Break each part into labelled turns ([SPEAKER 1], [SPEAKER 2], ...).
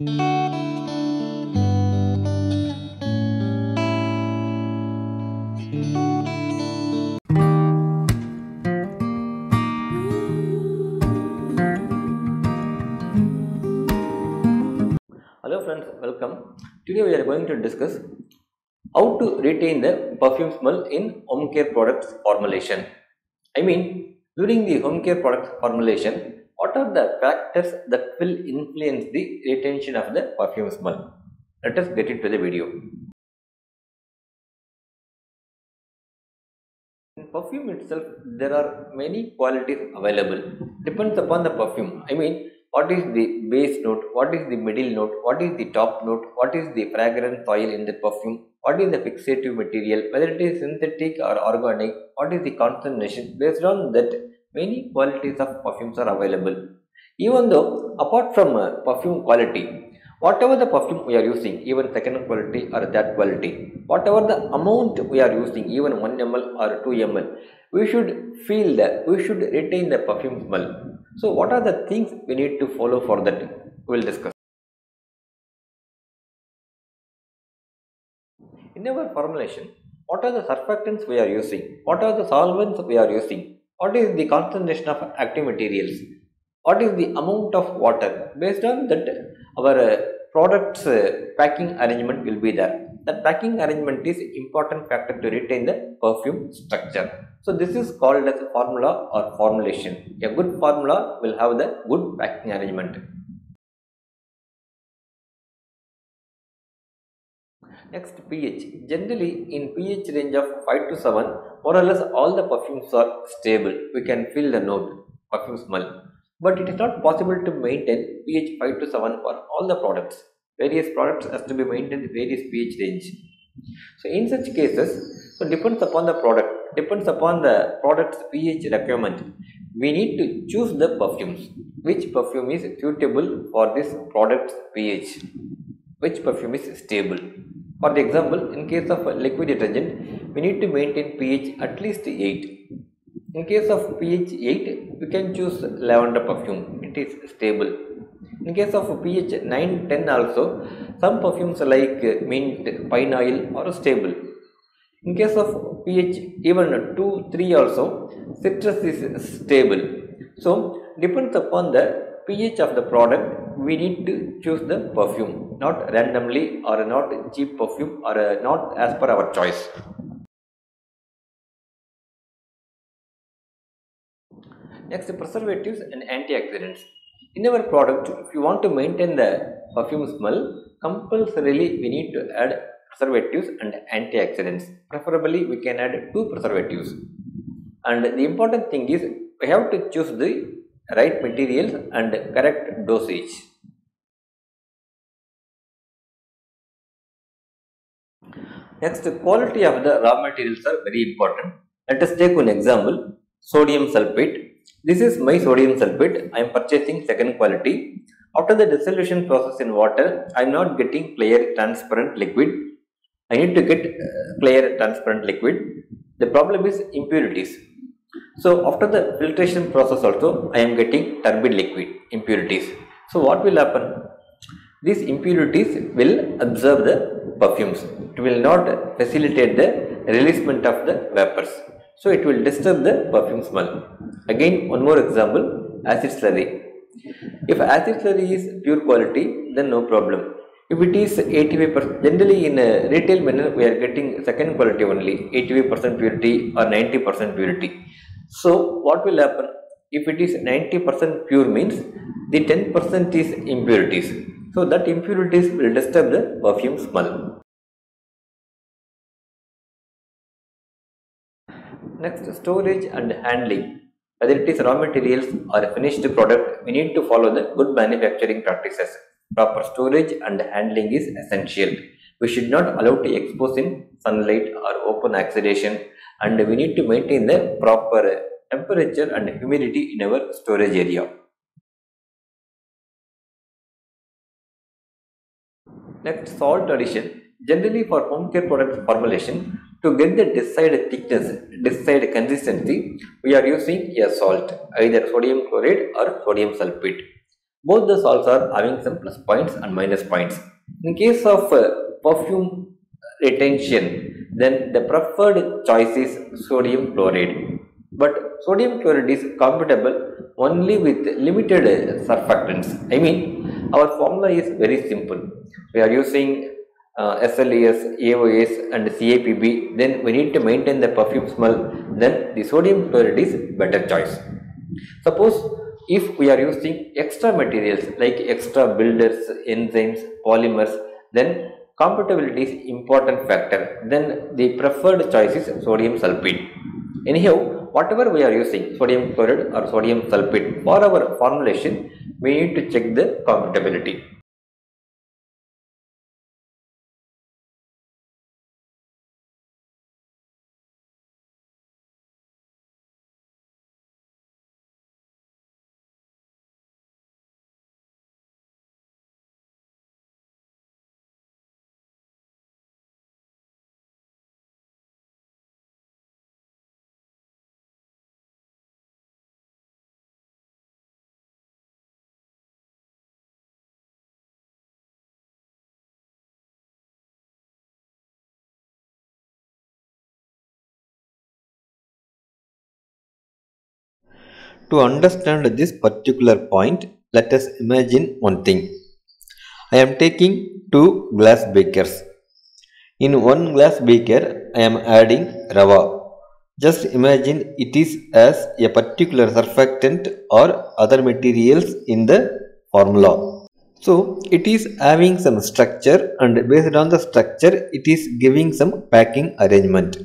[SPEAKER 1] Hello friends, welcome. Today we are going to discuss how to retain the perfume smell in home care products formulation. I mean, during the home care product formulation, what are the factors that will influence the retention of the perfume smell? Let us get into the video. In perfume itself, there are many qualities available. Depends upon the perfume. I mean, what is the base note, what is the middle note, what is the top note, what is the fragrance oil in the perfume, what is the fixative material, whether it is synthetic or organic, what is the concentration. Based on that, many qualities of perfumes are available. Even though, apart from uh, perfume quality, whatever the perfume we are using, even second quality or that quality, whatever the amount we are using, even 1 ml or 2 ml, we should feel that we should retain the perfume smell. So, what are the things we need to follow for that? We will discuss. In our formulation, what are the surfactants we are using? What are the solvents we are using? What is the concentration of active materials? What is the amount of water? Based on that, our uh, products uh, packing arrangement will be there. That packing arrangement is important factor to retain the perfume structure. So this is called as formula or formulation. A good formula will have the good packing arrangement. Next pH. Generally in pH range of 5 to 7, more or less all the perfumes are stable. We can feel the note, perfume smell. But it is not possible to maintain pH 5 to 7 for all the products. Various products has to be maintained various pH range. So in such cases, so depends upon the product, depends upon the product's pH requirement. We need to choose the perfumes. Which perfume is suitable for this product's pH? Which perfume is stable? For the example, in case of liquid detergent, we need to maintain pH at least 8. In case of pH 8, we can choose lavender perfume. It is stable. In case of pH 9, 10 also, some perfumes like mint, pine oil are stable. In case of pH even 2, 3 also, citrus is stable. So, depends upon the pH of the product, we need to choose the perfume, not randomly or not cheap perfume or uh, not as per our choice. Next, preservatives and antioxidants. In our product, if you want to maintain the perfume smell, compulsorily we need to add preservatives and antioxidants. Preferably, we can add two preservatives. And the important thing is, we have to choose the right materials and correct dosage. Next, quality of the raw materials are very important. Let us take one example, sodium sulfate. This is my sodium sulfate. I am purchasing second quality. After the dissolution process in water, I am not getting clear transparent liquid. I need to get uh, clear transparent liquid. The problem is impurities. So after the filtration process also, I am getting turbid liquid impurities. So what will happen? These impurities will absorb the perfumes. It will not facilitate the releasement of the vapors. So it will disturb the perfume smell. Again, one more example, acid slurry. If acid slurry is pure quality, then no problem. If it is 85%, generally in a retail manner, we are getting second quality only, 85% purity or 90% purity. So what will happen? If it is 90% pure means the 10% is impurities. So that impurities will disturb the perfume smell. Next, storage and handling. Whether it is raw materials or a finished product, we need to follow the good manufacturing practices. Proper storage and handling is essential. We should not allow to expose in sunlight or open oxidation and we need to maintain the proper temperature and humidity in our storage area. Next, salt addition. Generally, for home care product formulation, to get the desired thickness, desired consistency, we are using a salt, either sodium chloride or sodium sulfate. Both the salts are having some plus points and minus points. In case of uh, perfume retention, then the preferred choice is sodium chloride. But sodium chloride is compatible only with limited surfactants. I mean, our formula is very simple. We are using uh, SLES, AOS and CAPB, then we need to maintain the perfume smell, then the sodium chloride is better choice. Suppose if we are using extra materials like extra builders, enzymes, polymers, then compatibility is important factor. Then the preferred choice is sodium sulfate. Anyhow, whatever we are using, sodium chloride or sodium sulfate for our formulation, we need to check the compatibility.
[SPEAKER 2] To understand this particular point, let us imagine one thing. I am taking two glass beakers. In one glass beaker, I am adding rava. Just imagine it is as a particular surfactant or other materials in the formula. So, it is having some structure and based on the structure, it is giving some packing arrangement.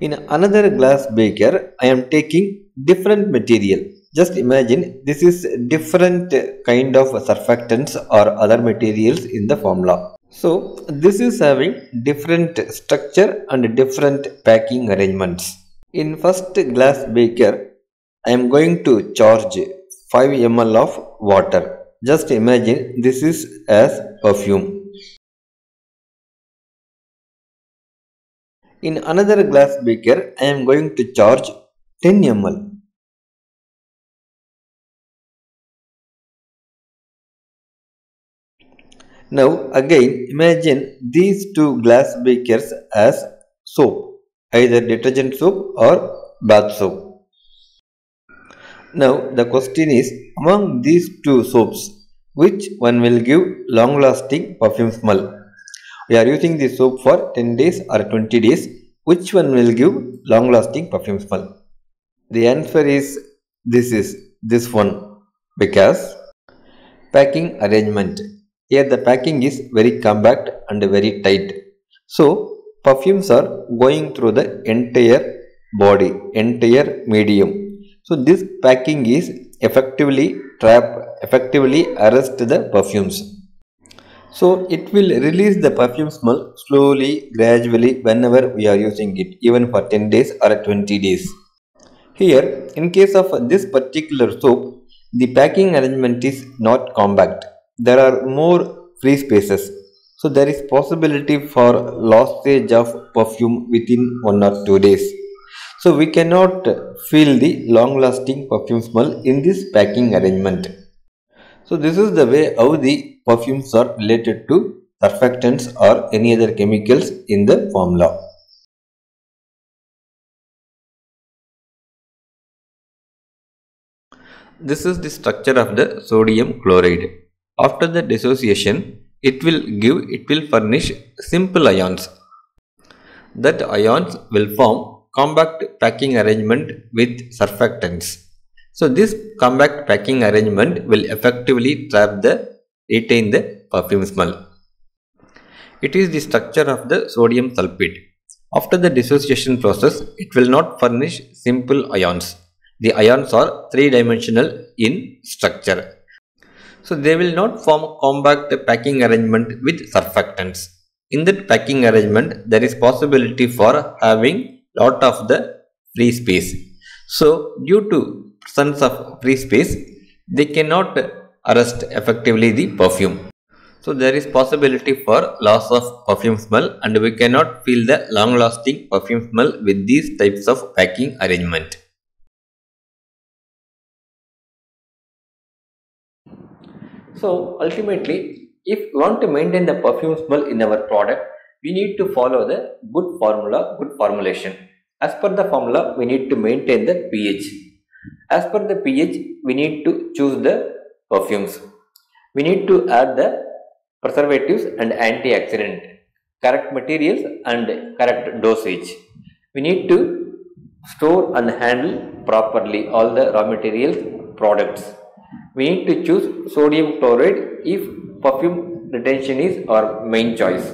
[SPEAKER 2] In another glass beaker, I am taking different material. Just imagine this is different kind of surfactants or other materials in the formula. So this is having different structure and different packing arrangements. In first glass beaker, I am going to charge 5 ml of water. Just imagine this is as perfume. In another glass beaker, I am going to charge 10 ml. Now again imagine these two glass beakers as soap, either detergent soap or bath soap. Now the question is among these two soaps, which one will give long lasting perfume smell? We are using the soap for 10 days or 20 days, which one will give long lasting perfume smell? The answer is this is this one because packing arrangement. Here the packing is very compact and very tight. So perfumes are going through the entire body, entire medium. So this packing is effectively trap, effectively arrest the perfumes. So it will release the perfume smell slowly, gradually whenever we are using it, even for 10 days or 20 days. Here, in case of this particular soap, the packing arrangement is not compact. There are more free spaces. So there is possibility for lossage of perfume within one or two days. So we cannot feel the long lasting perfume smell in this packing arrangement. So this is the way how the perfumes are related to surfactants or any other chemicals in the formula.
[SPEAKER 1] This is the structure of the sodium chloride. After the dissociation, it will give, it will furnish simple ions. That ions will form compact packing arrangement with surfactants. So this compact packing arrangement will effectively trap the, retain the perfume smell. It is the structure of the sodium sulfate. After the dissociation process, it will not furnish simple ions. The ions are three-dimensional in structure. So they will not form compact packing arrangement with surfactants. In that packing arrangement, there is possibility for having lot of the free space. So due to presence of free space, they cannot arrest effectively the perfume. So there is possibility for loss of perfume smell and we cannot feel the long lasting perfume smell with these types of packing arrangement. So ultimately, if we want to maintain the perfume smell in our product, we need to follow the good formula, good formulation. As per the formula, we need to maintain the pH. As per the pH, we need to choose the perfumes. We need to add the preservatives and antioxidant, correct materials and correct dosage. We need to store and handle properly all the raw materials products. We need to choose sodium chloride if perfume retention is our main choice.